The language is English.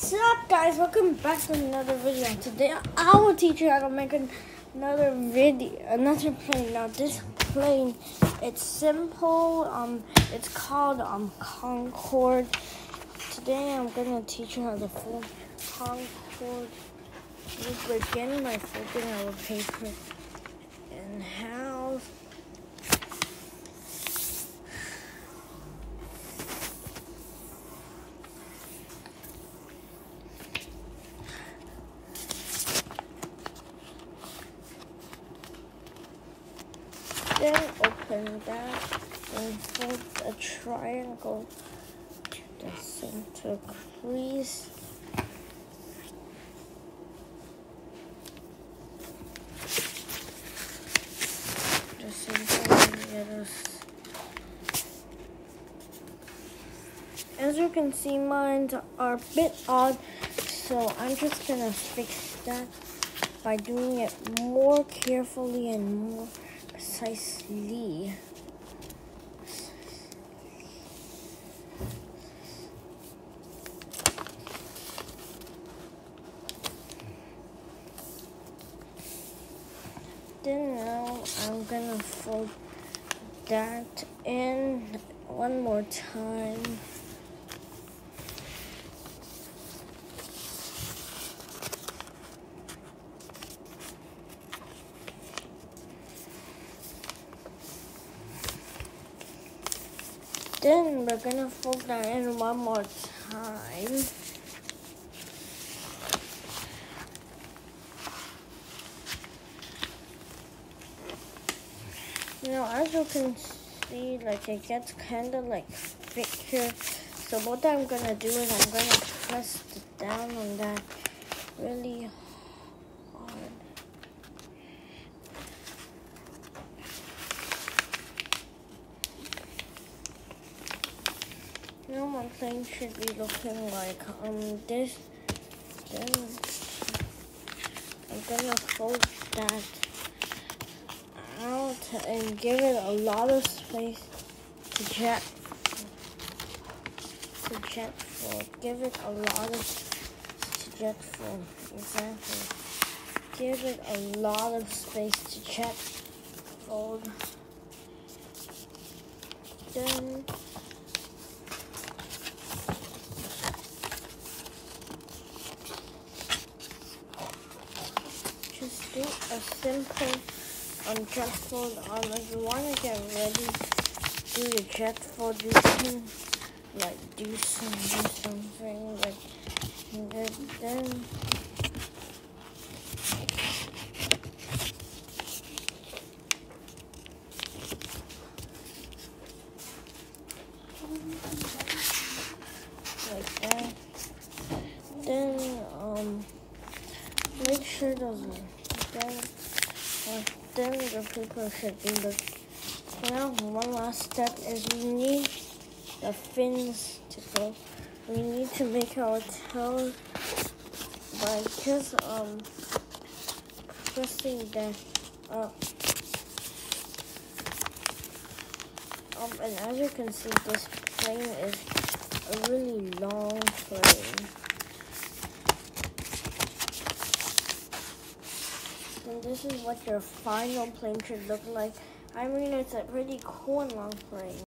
What's up guys, welcome back to another video. Today I will teach you how to make an- another video, another plane. Now this plane, it's simple, um, it's called um Concorde. Today I'm gonna teach you how to fold Concorde. We begin by folding our paper in half. Then open that and fold a triangle. To the center crease. The center As you can see, mine are a bit odd, so I'm just gonna fix that by doing it more carefully and more precisely. Then now I'm gonna fold that in one more time. Then we're gonna fold that in one more time. Now, as you can see, like it gets kind of like thick here. So what I'm gonna do is I'm gonna press down on that really Plane should be looking like um this. Then I'm gonna fold that out and give it a lot of space to jet to jet fold. Give it a lot of to jet fold. Exactly. Give it a lot of space to jet fold. Then just do a simple um, jet fold. Um, if you want to get ready, do your jet fold. You can like do some do something like then, then like that. Then um make sure those then the paper should be the now one last step is we need the fins to go. We need to make our tail by just um pressing that up. Um, and as you can see, this plane is a really long plane. And this is what your final plane should look like. I mean, it's a pretty cool long plane.